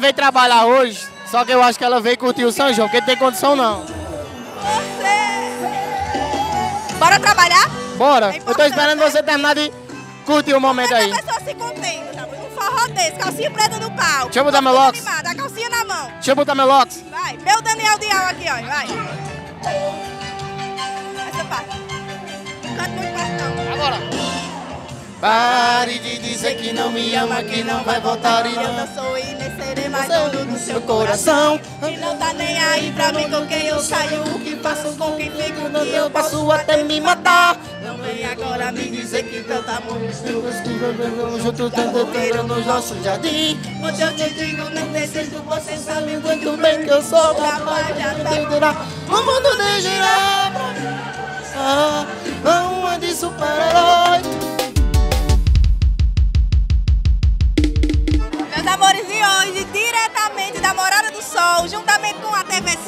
Gente veio trabalhar hoje, só que eu acho que ela veio curtir o São João, porque não tem condição não. Você... Bora trabalhar? Bora, É eu tô esperando você terminar de curtir o momento aí. Essa pessoa se contenta, tá? Um forró desse, calcinha preta no palco. Deixa eu botar meu animada, A calcinha na mão. Deixa eu botar meu locks. Vai, meu Daniel Dial aqui, ó. Vai. Essa parte. Não canta muito baixo, não. Agora. Pare de dizer que não me ama, que não vai voltar e Eu não não sou nem serei mais dono do seu coração. Que não tá nem aí pra mim com quem eu saio. O que faço com quem fico, Não que eu posso até me matar. Não vem agora me dizer que teu amor Juntos tentando nos nossos jardim. Onde eu te digo, nem preciso, você sabe muito bem que eu sou Trabalha, O mundo de girar. Ah, Uma de super-herói. Meus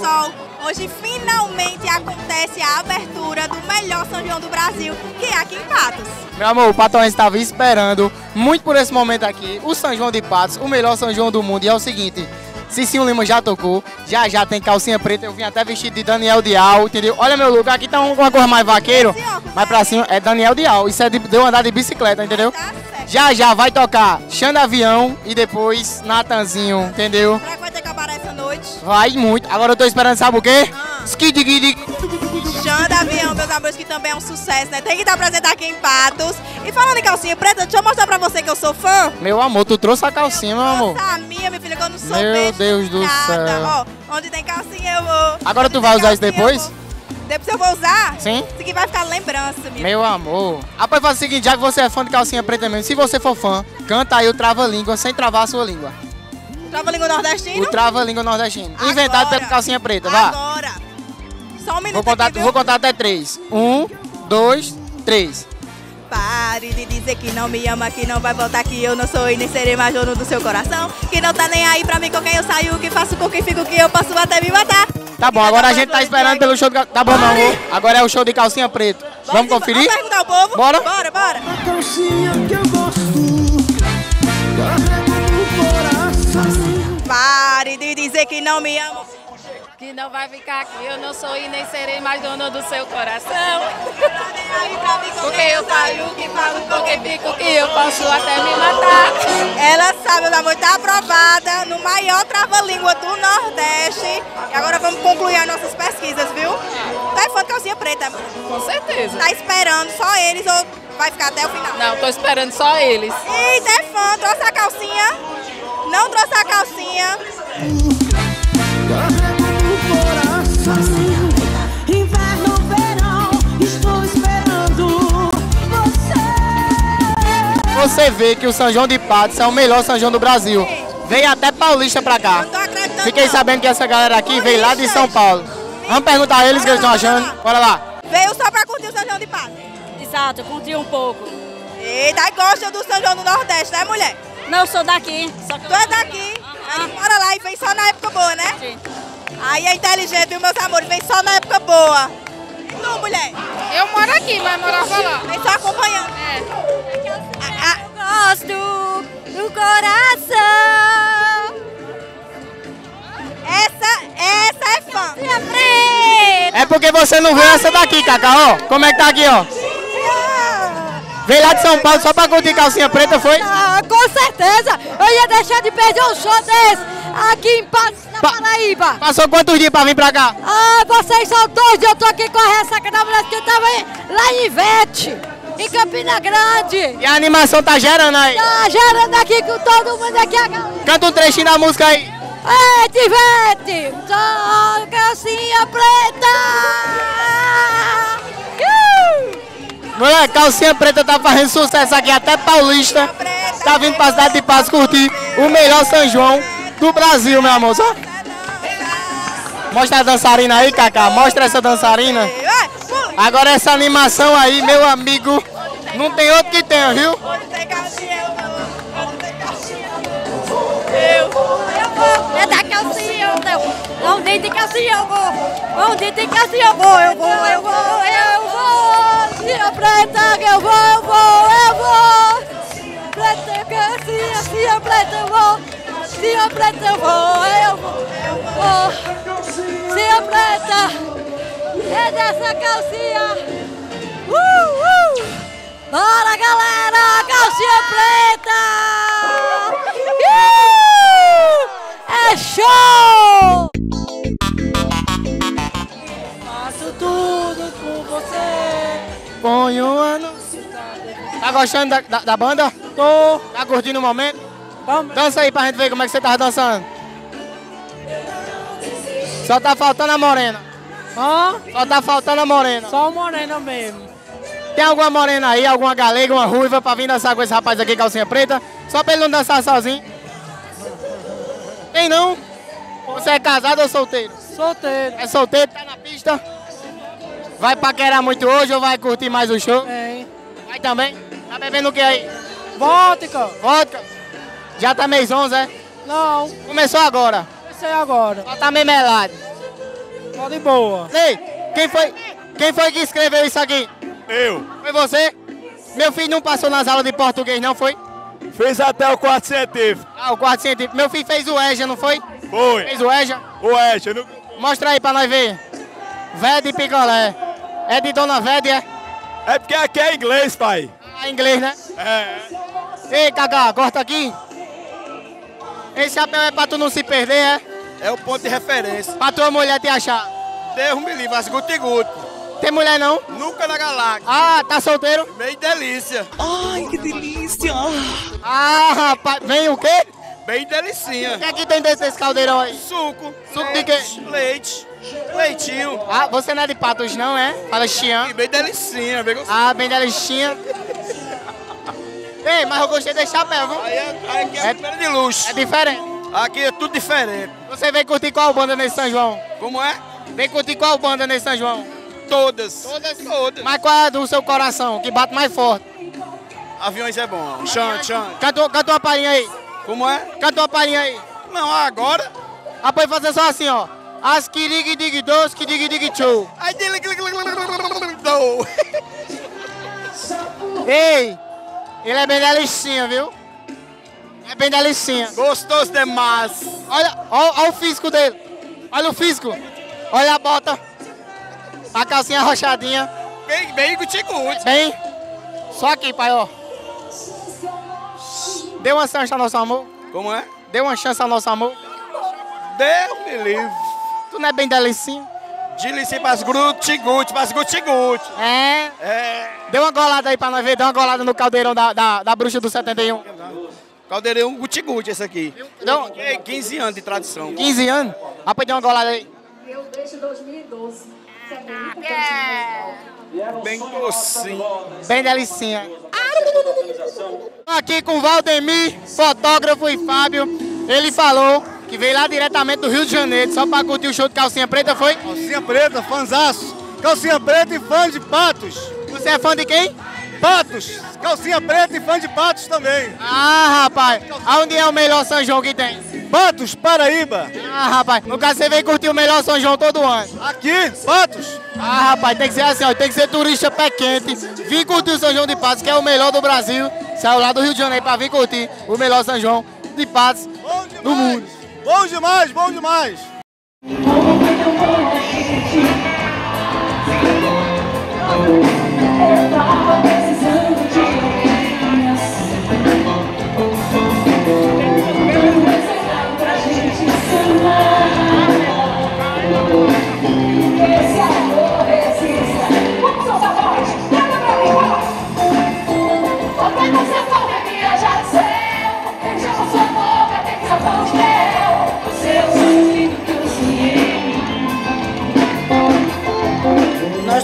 Sol, hoje finalmente acontece a abertura do melhor São João do Brasil, que é aqui em Patos. Meu amor, o Patão estava esperando muito por esse momento aqui. O São João de Patos, o melhor São João do mundo. E é o seguinte: Cicinho Lima já tocou, já já tem calcinha preta. Eu vim até vestido de Daniel Dial, entendeu? Olha meu look, aqui tá um- uma cor mais vaqueiro. Mas pra aí. cima é Daniel Dial. Isso é de, de eu andar de bicicleta, entendeu? Tá. Já já vai tocar Xanda Avião e depois Natanzinho, entendeu? Noite? Vai muito. Agora eu tô esperando, sabe o quê? Ah. Skidiguidi. Xanda Avião, meus amores, que também é um sucesso, né? Tem que estar presente aqui em Patos. E falando em calcinha preta, deixa eu mostrar pra você que eu sou fã. Meu amor, tu trouxe a calcinha, meu amor. A minha, minha filha, que eu não sou Meu Deus do nada. céu. Ó, onde tem calcinha eu vou. Agora Onde tu vai usar isso eu depois? Depois eu vou usar? Sim. Isso aqui vai ficar lembrança, minha Meu amor. Rapaz, faz o seguinte, já que você é fã de calcinha preta mesmo, se você for fã, canta aí o Trava-Língua sem travar a sua língua. Trava-língua nordestino? O Trava-Língua nordestino. Inventado Agora. pela calcinha preta, vá. Agora. Só um minuto Vou contar, aqui, viu? vou contar até três. Um, dois, três. Pare de dizer que não me ama, que não vai voltar, que eu não sou e nem serei mais dono do seu coração. Que não tá nem aí pra mim com quem eu saio, que faço com quem fico, que eu posso até me matar. Tá bom, agora a gente tá esperando pelo show de Tá bom, meu amor. Agora é o show de calcinha preta. Vamos conferir? Vamos perguntar ao povo? Bora. Bora, bora. A calcinha que eu gosto Pare de dizer que não me ama. Que não vai ficar aqui, eu não sou e nem serei mais dona do seu coração. Porque eu saio, que falo, porque fico, que eu posso até me matar. Ela sabe, meu amor, tá aprovada no maior trava-língua do Nordeste. E agora vamos concluir as nossas pesquisas, viu? Tá fã de calcinha preta? Com certeza. Tá esperando só eles ou vai ficar até o final? Não, tô esperando só eles. Eita, é fã, trouxe a calcinha. Não trouxe a calcinha. Carrego no coração Inverno, verão Estou esperando Você Você vê que o São João de Patos é o melhor São João do Brasil. Veio até Paulista pra cá. Fiquei sabendo que essa galera aqui veio lá de São Paulo. Vamos perguntar a eles o que eles estão achando. Bora lá. Veio só pra curtir o São João de Patos. Exato, eu curti um pouco. Eita, e gosta do São João do Nordeste, né, mulher? Não, eu sou daqui. Só que Tu é daqui, aí mora lá e vem só na época boa, né? Sim. Aí é inteligente, viu, meus amores? Vem só na época boa. E tu, mulher? Eu moro aqui, mas morava lá. Vem só acompanhando. É. Ah, gosto do coração. essa, essa é fã. É porque você não vê essa daqui, Cacá, ó. Como é que tá aqui, ó? Veio lá de São Paulo só pra curtir calcinha preta, foi? Ah, com certeza. Eu ia deixar de perder um show desse aqui em Patos, na Pa- Paraíba. Passou quantos dias pra vir pra cá? Ah, vocês são doidos. Eu tô aqui com a ressaca da mulher que tava em- lá em Ivete, em Campina Grande. E a animação tá gerando aí. Tá gerando aqui com todo mundo aqui. A galera. Canta um trechinho da música aí. Ei, Tivete! Só calcinha preta! Uh! Mulher, calcinha preta tá fazendo sucesso aqui até Paulista. Tá vindo pra cidade de Paz curtir o melhor São João do Brasil, meu amor. Só mostra a dançarina aí, Cacá. Mostra essa dançarina. Agora essa animação aí, meu amigo, não tem outro que tenha, viu? Onde tem calcinha, eu vou. Onde tem calcinha, eu vou. Eu vou, é da calcinha, eu vou. Eu vou. Tem calcinha, eu vou, eu vou, eu vou, eu vou. Preta, eu vou, Senhor preta, eu vou, eu vou, eu. Senhor preta, é dessa calcinha. Uh, uh. Bora, galera, calcinha preta. Uh, é show! Faço tudo com você. Ponho um ano. Tá gostando da, da, da banda? Tô. Tá curtindo o momento? Vamos. Dança aí pra gente ver como é que você tava dançando. Só tá faltando a morena. Hã? Só tá faltando a morena. Só o moreno mesmo. Tem alguma morena aí, alguma galega, uma ruiva pra vir dançar com esse rapaz aqui, calcinha preta? Só pra ele não dançar sozinho. Tem não? Você é casado ou solteiro? Solteiro. É solteiro, tá na pista? Vai paquerar muito hoje ou vai curtir mais o show? Tem. Vai também? Tá bebendo o que aí? Vodka. Vodka? Já tá mês 11, é? Não. Começou agora. Comecei agora. Só tá meio melado. Tô de boa. Ei, quem foi, quem foi que escreveu isso aqui? Eu. Foi você? Meu filho não passou nas aulas de português, não foi? Fez até o quarto científico. Ah, o quarto científico. Meu filho fez o EJA, não foi? Foi. Fez o EJA? O eu não... Mostra aí pra nós ver. Vé de picolé. É de Dona Védia, é? É porque aqui é inglês, pai. Ah, inglês, né? É. Ei, Cagá, corta aqui. Esse chapéu é pra tu não se perder, é? É o ponto de referência. Pra tua mulher te achar. Deus me livre, as guti-guti. Tem mulher não? Nunca na galáxia. Ah, tá solteiro? Bem delícia. Ah, rapaz, vem o quê? Bem delicinha. O que é que tem dentro desse caldeirão aí? Suco. Suco de quê? Leite. Leitinho. Ah, você não é de patos não, é? Fala Xian. E bem delicinha. Bem gostoso. Ah, bem delicinha. Ei, mas eu gostei desse chapéu, viu? Aí, é- aí aqui é, É- primeira de luxo. É diferente. Aqui é tudo diferente. Você vem curtir qual banda nesse São João? Como é? Vem curtir qual banda nesse São João? Todas. Todas? Todas. Mas qual é a do seu coração, que bate mais forte? Aviões é bom. Chante, chante. Canta, canta uma palhinha aí. Como é? Canta uma palhinha aí. Não, agora. Ah, pode fazer só assim, ó. As que dig dig dos, que dig dig show. Aí dele. Dou. Ei, ele é bem delicinha, viu? É bem delicinha. Gostoso demais. Olha, olha, olha o físico dele. Olha o físico. Olha a bota. A calcinha arrochadinha. Bem, bem guti-guti. Bem, só aqui, pai, ó. Dê uma chance ao nosso amor. Como é? Dê uma chance ao nosso amor. Deus me livre. Tu não é bem delicinha? Delicinha pras guti-guti, pras guti-guti. É. É. Dê uma golada aí pra nós ver. Dê uma golada no caldeirão da, da, da bruxa do 71. Caldeirão guti-guti esse aqui. Deu É 15 anos de tradição. 15 anos. Rapaz, dê uma golada aí. Bem docinho. Bem delicinha. Aqui com o Valdemir, fotógrafo e Fábio. Ele falou que veio lá diretamente do Rio de Janeiro, só pra curtir o show de calcinha preta, foi? Calcinha preta, fanzaço. Calcinha preta e fã de patos. Você é fã de quem? Patos. Calcinha preta e fã de patos também. Ah, rapaz, aonde é o melhor São João que tem? Patos, Paraíba. Ah, rapaz, no caso você vem curtir o melhor São João todo ano. Aqui, Patos. Ah, rapaz, tem que ser assim, ó, tem que ser turista pé quente. Vim curtir o São João de Patos, que é o melhor do Brasil. Saiu lá do Rio de Janeiro pra vir curtir o melhor São João de Patos do mundo. Bom demais, bom demais.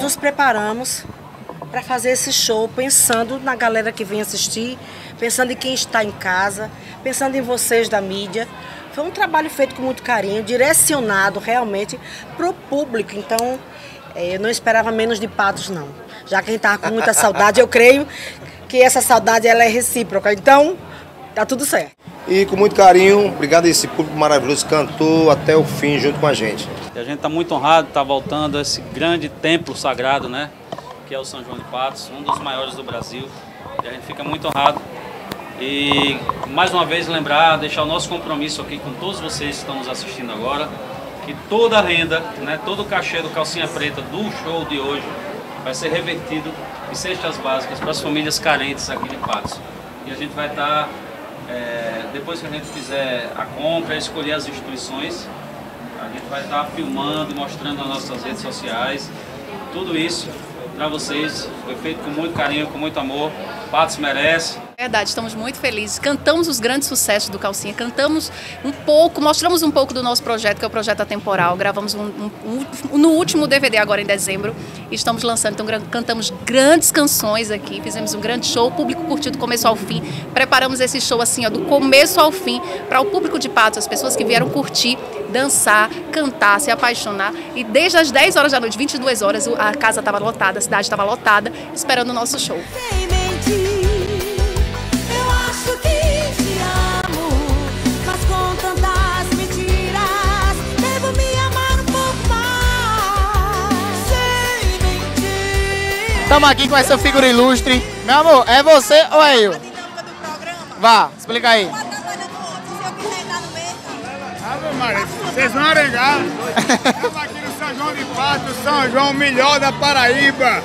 Nos preparamos para fazer esse show pensando na galera que vem assistir, pensando em quem está em casa, pensando em vocês da mídia. Foi um trabalho feito com muito carinho, direcionado realmente para o público. Então, eh, eu não esperava menos de patos, não. Já que a gente estava com muita saudade, eu creio que essa saudade ela é recíproca. Então, tá tudo certo. E com muito carinho, obrigado a esse público maravilhoso que cantou até o fim junto com a gente. E a gente está muito honrado de estar voltando a esse grande templo sagrado, né? Que é o São João de Patos, um dos maiores do Brasil. E a gente fica muito honrado. E mais uma vez lembrar, deixar o nosso compromisso aqui com todos vocês que estão nos assistindo agora, que toda a renda, né, todo o cachê do Calcinha Preta do show de hoje vai ser revertido em cestas básicas para as famílias carentes aqui de Patos. E a gente vai estar, é, depois que a gente fizer a compra, escolher as instituições, a gente vai estar filmando, mostrando nas nossas redes sociais, tudo isso para vocês. Foi feito com muito carinho, com muito amor. Patos merece. Verdade, estamos muito felizes. Cantamos os grandes sucessos do Calcinha, cantamos um pouco, mostramos um pouco do nosso projeto, que é o projeto atemporal. Gravamos um, um, um, no último DVD agora em dezembro e estamos lançando. Então cantamos grandes canções aqui, fizemos um grande show, o público curtiu do começo ao fim. Preparamos esse show assim, ó, do começo ao fim, para o público de Patos, as pessoas que vieram curtir, dançar, cantar, se apaixonar. E desde as 10 horas da noite, 22 horas, a casa estava lotada, a cidade estava lotada, esperando o nosso show. Estamos aqui com essa figura ilustre. Meu amor, é você ou é eu? Vá, explica aí. Vocês vão arengar. Estamos aqui no São João de Patos, São João, melhor da Paraíba.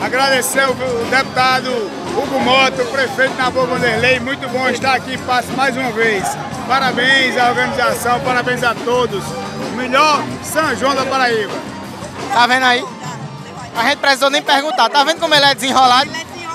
Agradecer o deputado Hugo Mota, o prefeito Nabor Vanderlei. Muito bom estar aqui em Patos mais uma vez. Parabéns à organização, parabéns a todos. O melhor São João da Paraíba. Tá vendo aí? A gente precisou nem perguntar. Tá vendo como ele é desenrolado?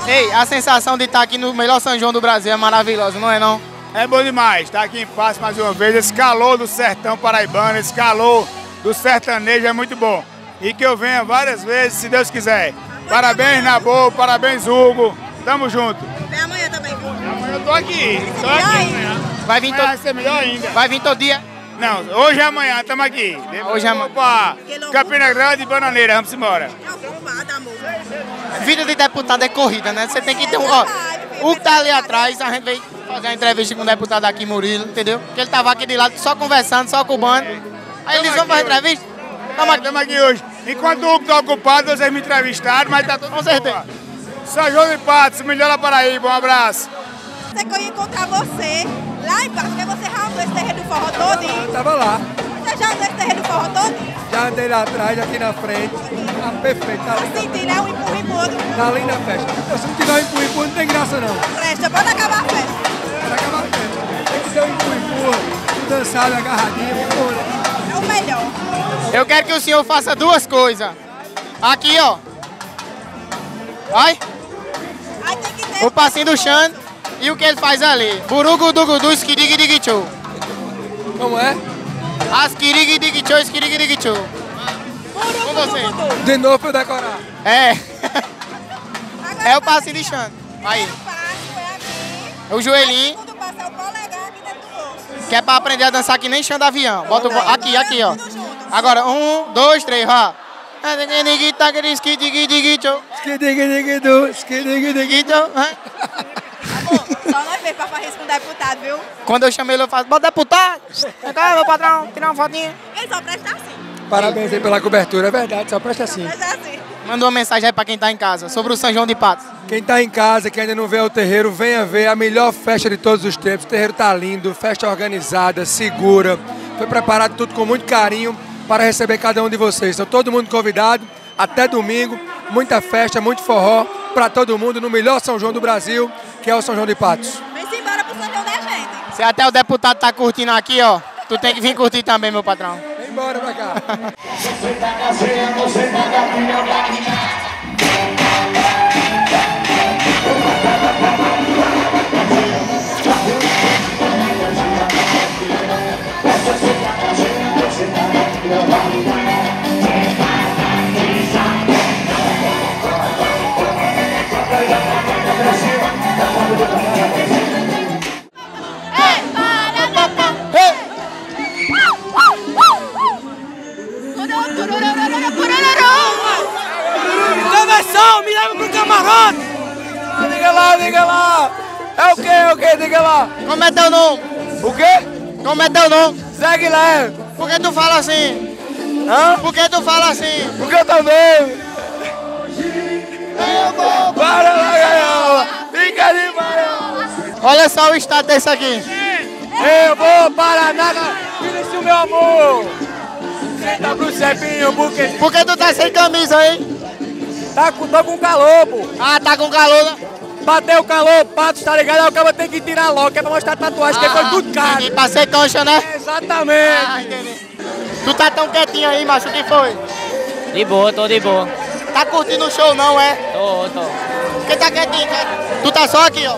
Ei, a sensação de estar aqui no melhor São João do Brasil é maravilhosa, não é não? É bom demais estar aqui em Patos mais uma vez. Esse calor do sertão paraibano, esse calor do sertanejo é muito bom. E que eu venha várias vezes, se Deus quiser. Parabéns, Nabô, parabéns, Hugo. Tamo junto. Vem amanhã também, viu? Amanhã eu tô aqui. Tô aqui amanhã. Vai vir todo... Vai ser melhor ainda. Vai vir todo dia? Não, hoje é amanhã, tamo aqui. Hoje é amanhã. Opa, Campina Grande e Bananeira, vamos embora. Vida de deputado é corrida, né? Você tem que ter um. Ó, o que tá ali atrás, a gente veio fazer uma entrevista com o deputado aqui, Murilo, entendeu? Que ele tava aqui de lado só conversando, só cubando. Aí eles vão fazer entrevista. Tamo aqui, tamo aqui hoje. Enquanto o Hugo tá ocupado, vocês me entrevistaram, mas tá tudo Com certeza. São João de Patos, melhor da Paraíba, um abraço. Você que eu ia encontrar você lá embaixo, porque você já andou esse terreno do forró todinho. Tava lá. Você já andou esse terreno do forró todinho. Já andei lá atrás, aqui na frente. Tá perfeito, tá linda. Senti, né? Um empurra, empurra. Tá linda a festa. Se não tiver um empurra, empurra, não tem graça não. Presta, pode acabar a festa. Um empurra, empurra. Um dançado, agarradinho, empurra. É o melhor. Eu quero que o senhor faça duas coisas. Aqui, ó. Vai. O passinho do Xande e o que ele faz ali. Burugu dugu du skirigi digi chou. Como é? Askirigi digi chou, skirigi digi chou. Com você. De novo pra decorar. É. É o passinho de Xande. Aí. O joelhinho. Que é pra aprender a dançar que nem Xande avião. Bota o... Aqui, aqui, ó. Agora, um, dois, três, vá. Só nós ver pra fazer isso com o deputado, viu? Quando eu chamei ele, eu faço, bota deputado. Vem cá, meu patrão, tirar uma fotinha. Ele só presta assim. Parabéns aí pela cobertura, é verdade, só presta assim. Presta assim. Manda uma mensagem aí pra quem tá em casa sobre o São João de Patos. Quem tá em casa, que ainda não vê o terreiro, venha ver a melhor festa de todos os tempos. O terreiro tá lindo, festa organizada, segura. Foi preparado tudo com muito carinho para receber cada um de vocês. Então todo mundo convidado, até domingo, muita festa, muito forró para todo mundo no melhor São João do Brasil, que é o São João de Patos. Vem-se embora pro São João da gente. Se até o deputado tá curtindo aqui, ó, tu tem que vir curtir também, meu patrão. Vem embora você tá na você tá na Travessão, me leva pro camarote! Diga lá, diga lá. É o quê, é o quê? Diga lá. Como é teu nome? O quê? Como é teu nome? Zé Guilherme. Por que tu fala assim? Hã? Por que tu fala assim? Porque eu também. Para lá, gaiola. Fica de gaiola. Olha só o estado desse aqui. Eu vou para nada. Tira-se o meu amor. Apresenta pro chefinho, porque... Por que tu tá sem camisa aí? Tá com, tô com calor, pô. Ah, tá com calor, né? Bateu o calor, pato, tá ligado? Aí o cara tem que tirar logo, que é pra mostrar a tatuagem, que foi tudo caro. E pra ser coxa, né? Exatamente. Ah, entendi. Tu tá tão quietinho aí, macho, o que foi? De boa, tô de boa. Tá curtindo o show não, é? Tô, tô. Por que tá quietinho, cara? Tu tá só aqui, ó.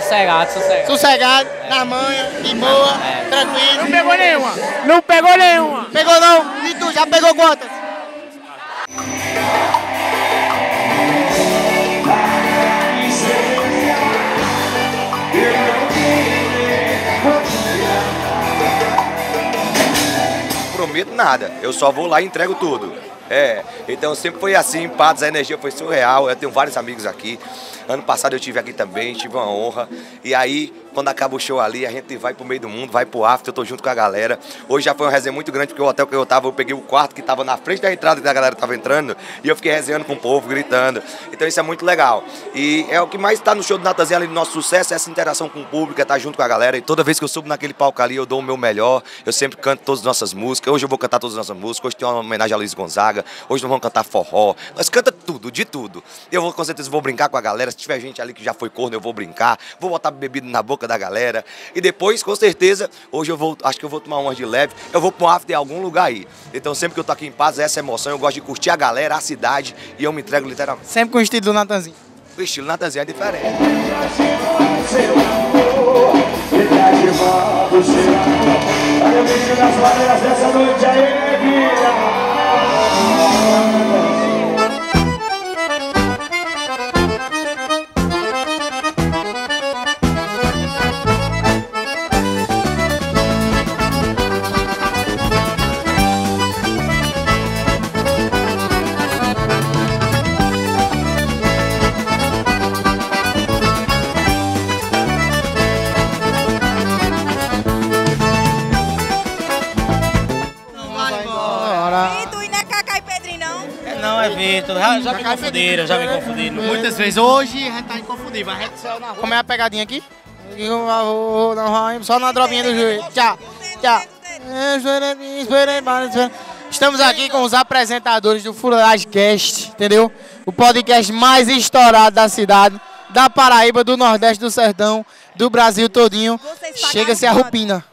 Sossegado, sossegado. Sossegado, na manha, de boa, tranquilo. Não pegou nenhuma. Não pegou nenhuma. Pegou não? E tu já pegou quantas? Prometo nada. Eu só vou lá e entrego tudo. É, então sempre foi assim, Patos, a energia foi surreal. Eu tenho vários amigos aqui. Ano passado eu tive aqui também, tive uma honra. E aí, quando acaba o show ali, a gente vai pro meio do mundo, vai pro after, eu tô junto com a galera. Hoje já foi uma resenha muito grande, porque o hotel que eu tava, eu peguei o quarto que tava na frente da entrada da galera tava entrando, e eu fiquei resenhando com o povo, gritando. Então isso é muito legal. E é o que mais tá no show do Natanzinho ali do nosso sucesso, é essa interação com o público, é estar junto com a galera. E toda vez que eu subo naquele palco ali, eu dou o meu melhor. Eu sempre canto todas as nossas músicas. Hoje eu vou cantar todas as nossas músicas. Hoje tem uma homenagem a Luiz Gonzaga. Hoje nós vamos cantar forró. Nós canta tudo, de tudo. Eu vou com certeza vou brincar com a galera. Se tiver gente ali que já foi corno, eu vou brincar. Vou botar bebida na boca da galera. E depois, com certeza, hoje eu vou, acho que eu vou tomar umas de leve. Eu vou para um after em algum lugar aí. Então sempre que eu tô aqui em paz, essa emoção, eu gosto de curtir a galera, a cidade e eu me entrego literalmente. Sempre com o estilo do Natanzinho. O estilo Natanzinho é diferente. Vitor e Não, é Vitor. Já, já me confundiram, já me confundiram. Muitas vezes. Hoje a gente tá inconfundível. A gente saiu na rua. Como é a pegadinha aqui? Só na droguinha do joelho. Tchau, tchau. Estamos aqui com os apresentadores do Furagecast, entendeu? O podcast mais estourado da cidade, da Paraíba, do Nordeste, do Sertão, do Brasil todinho. Chega-se a rupina.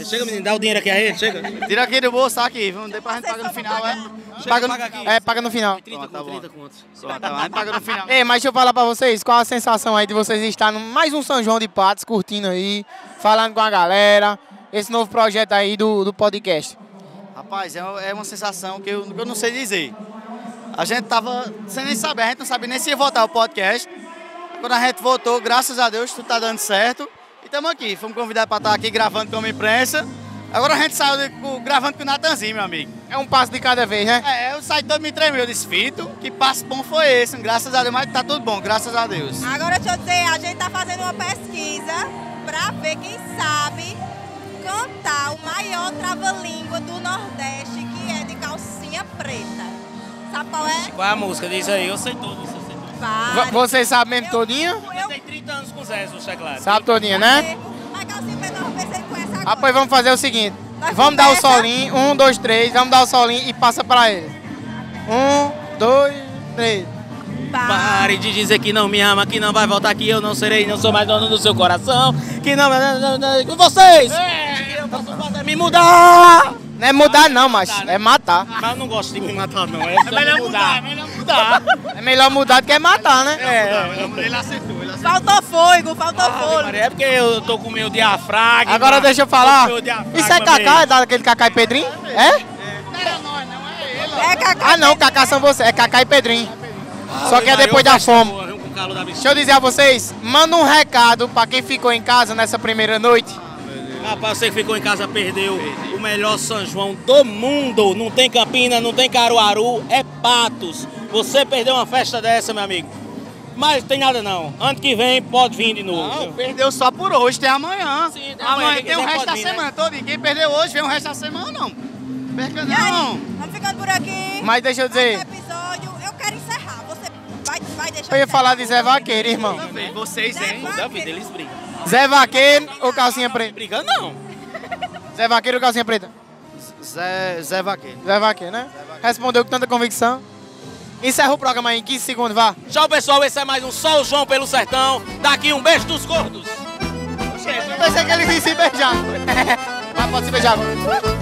Você chega, menino, dá o dinheiro aqui a ele, chega. Tira aqui do bolso, tá aqui. Vamos, depois a gente paga no final, é? Paga no, é, paga no final. 30 com 30 contos. Pronto, tá bom, a gente paga no final. Ei, mas deixa eu falar pra vocês, qual a sensação aí de vocês estar no mais um São João de Patos, curtindo aí, falando com a galera, esse novo projeto aí do, do podcast. Rapaz, é uma, é uma sensação que eu, que eu não sei dizer. A gente tava sem nem saber, a gente não sabia nem se ia votar o podcast. Quando a gente votou, graças a Deus, tudo tá dando certo. Estamos aqui, fomos convidados para estar aqui gravando como imprensa. Agora a gente saiu de- com- gravando com o Natanzinho, meu amigo. É um passo de cada vez, né? É, eu saí todo me tremeu, eu disse, Fito, que passo bom foi esse, graças a Deus, mas tá tudo bom, graças a Deus. Agora deixa eu dizer, a gente tá fazendo uma pesquisa pra ver quem sabe cantar o maior trava-língua do Nordeste, que é de calcinha preta. Sabe qual é? Qual é a música? Diz aí, eu sei tudo. Eu sei tudo. V- Vocês sabem mesmo todinho? Eu tenho 30 anos com o Zé, deixa claro. Sabe todinho, né? Que. Ah, pois vamos fazer o seguinte. Nós Vamos dar o solinho. Um, dois, três. Vamos dar o solinho e passa pra ele. Um, dois, três. Pare de dizer que não me ama, que não vai voltar aqui, eu não serei, não sou mais dono do seu coração, que não... Com vocês! Que eu posso fazer me mudar! Não é mudar não, mas é matar. Mas eu não gosto de me matar não, é, só me mudar. é melhor mudar. É melhor mudar do que matar, né? É, ele acertou, ele Faltou fôlego, faltou fôlego. É porque eu tô com o meu diafragma. Agora deixa eu falar. Isso é Cacá? É daquele Cacá e Pedrinho? É? É Cacá. Ah não, Cacá são vocês. É Cacá e Pedrinho. Só que é depois da fome. Deixa eu dizer a vocês, manda um recado pra quem ficou em casa nessa primeira noite. Rapaz, você que ficou em casa perdeu o melhor São João do mundo. Não tem Campina, não tem Caruaru, é Patos. Você perdeu uma festa dessa, meu amigo. Mas tem nada não. Ano que vem pode vir de novo. Não, perdeu só por hoje, tem amanhã. tem amanhã amanhã, tem o resto da vir, né? semana todo. Quem perdeu hoje, vem o resto da semana, não. Perca não. vamos ficando por aqui. Mas deixa eu dizer- episódio, eu quero encerrar. Você vai, vai deixar Eu ia falar de Zé Vaqueiro, irmão. Vocês, hein? Da vida, eles brigam. Zé Vaqueiro ou calcinha preta? Brigando não. Zé Vaqueiro ou calcinha preta? Zé, Zé Vaqueiro. Zé Vaqueiro, né? Respondeu com tanta convicção. Encerra o programa aí em 15 segundos, vá. Tchau, pessoal. Esse é mais um o João pelo Sertão. Daqui um beijo dos gordos. Pensei que ele se beijar. Mas pode se beijar agora.